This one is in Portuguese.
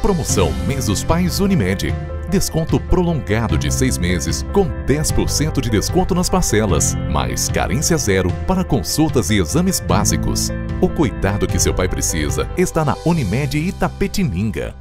Promoção Mês dos Pais Unimed. Desconto prolongado de seis meses com 10% de desconto nas parcelas, mais carência zero para consultas e exames básicos. O cuidado que seu pai precisa está na Unimed Itapetininga.